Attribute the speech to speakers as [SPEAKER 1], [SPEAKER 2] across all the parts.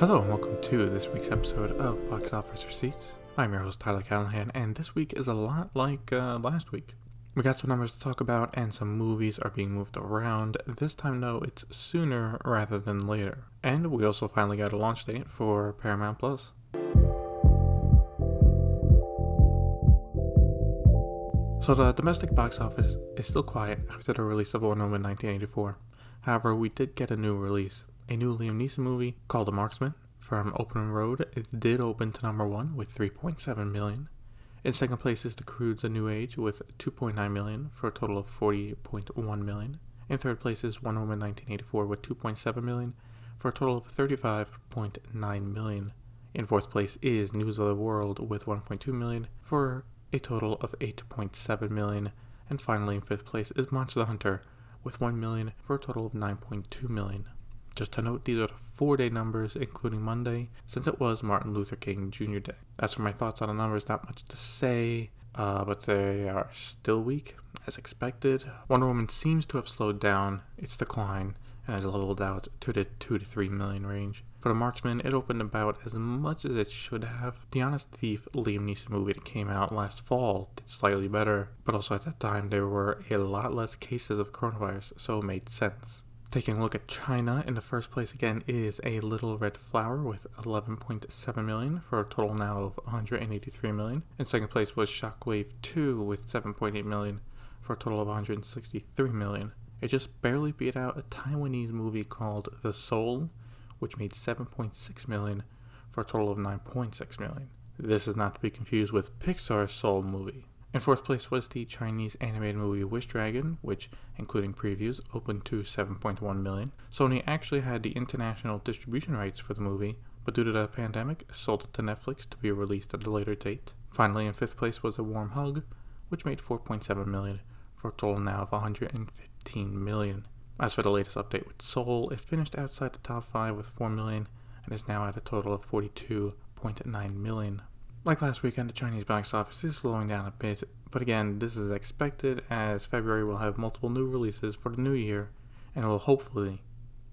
[SPEAKER 1] Hello and welcome to this week's episode of Box Office Receipts. I'm your host Tyler Callahan, and this week is a lot like uh, last week. We got some numbers to talk about, and some movies are being moved around. This time, though, it's sooner rather than later. And we also finally got a launch date for Paramount Plus. So the domestic box office is still quiet after the release of Wonder Woman 1984. However, we did get a new release, a new Liam Neeson movie called The Marksman from Open Road. It did open to number one with 3.7 million. In second place is The Croods: A New Age with 2.9 million for a total of 48.1 million. In third place is Wonder Woman 1984 with 2.7 million for a total of 35.9 million. In fourth place is News of the World with 1.2 million for a total of 8.7 million. And finally, in fifth place is Monster the Hunter with 1 million for a total of 9.2 million. Just to note, these are the four day numbers, including Monday, since it was Martin Luther King Jr. Day. As for my thoughts on the numbers, not much to say, uh, but they are still weak, as expected. Wonder Woman seems to have slowed down its decline and has leveled out to the 2 to 3 million range. For the Marksman, it opened about as much as it should have. The Honest Thief Liam Neeson movie that came out last fall did slightly better, but also at that time there were a lot less cases of coronavirus, so it made sense. Taking a look at China, in the first place again is A Little Red Flower with 11.7 million for a total now of 183 million. In second place was Shockwave 2 with 7.8 million for a total of 163 million. It just barely beat out a Taiwanese movie called The Soul, which made 7.6 million for a total of 9.6 million. This is not to be confused with Pixar's Soul movie. In fourth place was the Chinese animated movie Wish Dragon, which, including previews, opened to 7.1 million. Sony actually had the international distribution rights for the movie, but due to the pandemic, sold it to Netflix to be released at a later date. Finally, in fifth place was A Warm Hug, which made 4.7 million for a total now of 115 million. As for the latest update with Soul, it finished outside the top 5 with 4 million and is now at a total of 42.9 million. Like last weekend, the Chinese box office is slowing down a bit, but again, this is expected as February will have multiple new releases for the new year and will hopefully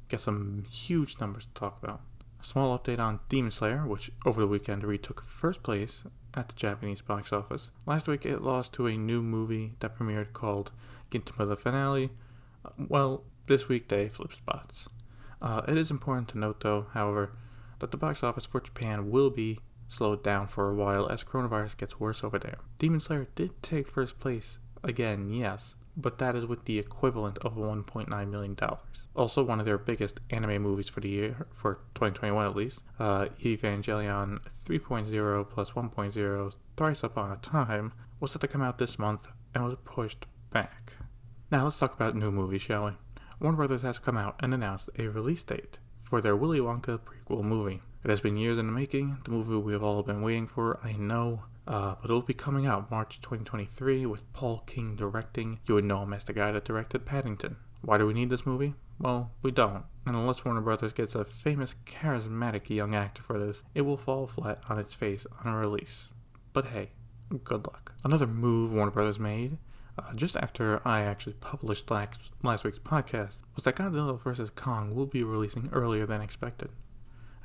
[SPEAKER 1] get some huge numbers to talk about. A small update on Demon Slayer, which over the weekend retook first place at the Japanese box office. Last week it lost to a new movie that premiered called Gintama the Finale. Uh, well, this week they flipped spots. Uh, it is important to note, though, however, that the box office for Japan will be slowed down for a while as coronavirus gets worse over there. Demon Slayer did take first place again, yes, but that is with the equivalent of $1.9 million. Also, one of their biggest anime movies for the year, for 2021 at least, uh, Evangelion 3.0 plus 1.0 Thrice Upon a Time, was set to come out this month and was pushed back. Now let's talk about new movies, shall we? Warner Brothers has come out and announced a release date for their Willy Wonka prequel movie. It has been years in the making, the movie we have all been waiting for, I know, uh, but it will be coming out March 2023 with Paul King directing. You would know him as the guy that directed Paddington. Why do we need this movie? Well, we don't. And unless Warner Brothers gets a famous, charismatic young actor for this, it will fall flat on its face on a release. But hey, good luck. Another move Warner Brothers made uh, just after I actually published last, last week's podcast, was that Godzilla vs. Kong will be releasing earlier than expected.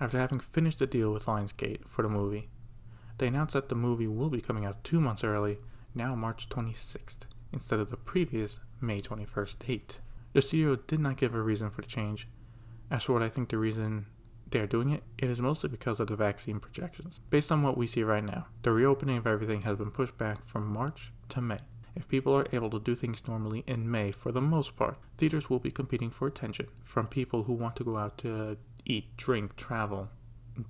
[SPEAKER 1] After having finished the deal with Lionsgate for the movie, they announced that the movie will be coming out two months early, now March 26th, instead of the previous May 21st date. The studio did not give a reason for the change. As for what I think the reason they are doing it, it is mostly because of the vaccine projections. Based on what we see right now, the reopening of everything has been pushed back from March to May. If people are able to do things normally in May for the most part, theaters will be competing for attention from people who want to go out to eat, drink, travel,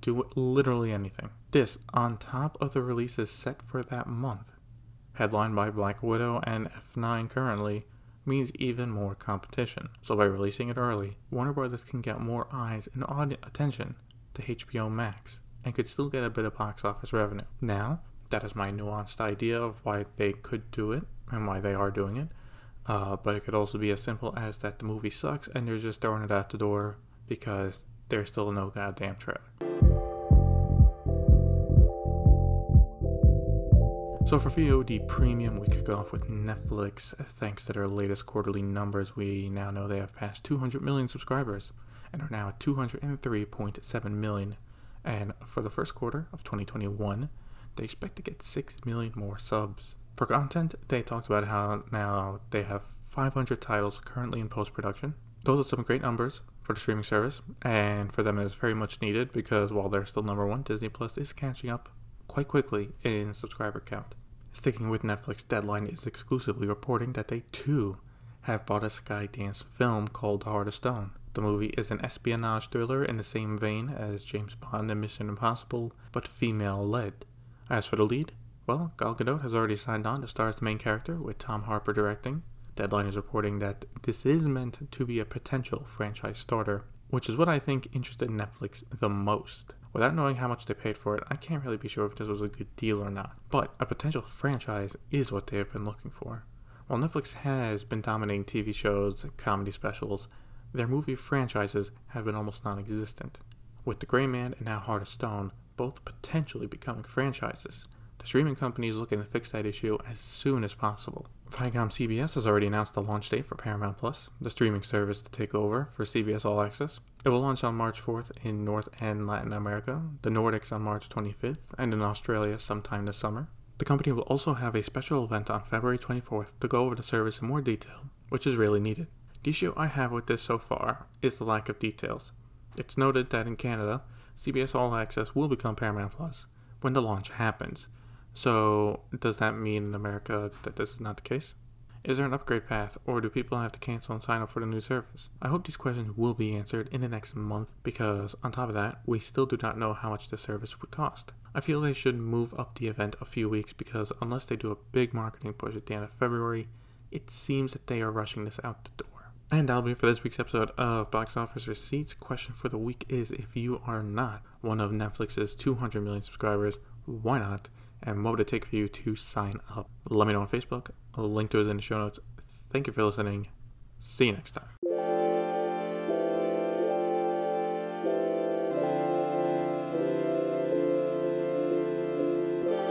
[SPEAKER 1] do literally anything. This on top of the releases set for that month, headlined by Black Widow and F9 currently, means even more competition. So by releasing it early, Warner Brothers can get more eyes and audience attention to HBO Max and could still get a bit of box office revenue. Now, that is my nuanced idea of why they could do it and why they are doing it. Uh, but it could also be as simple as that the movie sucks and they're just throwing it out the door because there's still no goddamn trailer. So for VOD Premium, we kick off with Netflix. Thanks to their latest quarterly numbers, we now know they have passed 200 million subscribers. and are now at 203.7 million. And for the first quarter of 2021, they expect to get 6 million more subs. For content, they talked about how now they have 500 titles currently in post production. Those are some great numbers for the streaming service, and for them it's very much needed because while they're still number one, Disney Plus is catching up quite quickly in subscriber count. Sticking with Netflix, Deadline is exclusively reporting that they too have bought a Skydance film called Heart of Stone. The movie is an espionage thriller in the same vein as James Bond and Mission Impossible, but female led. As for the lead, well, Gal Gadot has already signed on to star as the main character, with Tom Harper directing. Deadline is reporting that this is meant to be a potential franchise starter, which is what I think interested Netflix the most. Without knowing how much they paid for it, I can't really be sure if this was a good deal or not. But a potential franchise is what they have been looking for. While Netflix has been dominating TV shows, and comedy specials, their movie franchises have been almost non existent. With The Gray Man and now Heart of Stone, both potentially becoming franchises. The streaming company is looking to fix that issue as soon as possible. Viacom CBS has already announced the launch date for Paramount Plus, the streaming service to take over for CBS All Access. It will launch on March 4th in North and Latin America, the Nordics on March 25th, and in Australia sometime this summer. The company will also have a special event on February 24th to go over the service in more detail, which is really needed. The issue I have with this so far is the lack of details. It's noted that in Canada, CBS All Access will become Paramount Plus when the launch happens. So, does that mean in America that this is not the case? Is there an upgrade path, or do people have to cancel and sign up for the new service? I hope these questions will be answered in the next month because, on top of that, we still do not know how much the service would cost. I feel they should move up the event a few weeks because, unless they do a big marketing push at the end of February, it seems that they are rushing this out the door. And that'll be for this week's episode of Box Office Receipts. Question for the week is if you are not one of Netflix's 200 million subscribers, why not? And what would it take for you to sign up? Let me know on Facebook. A link to is in the show notes. Thank you for listening. See you next time.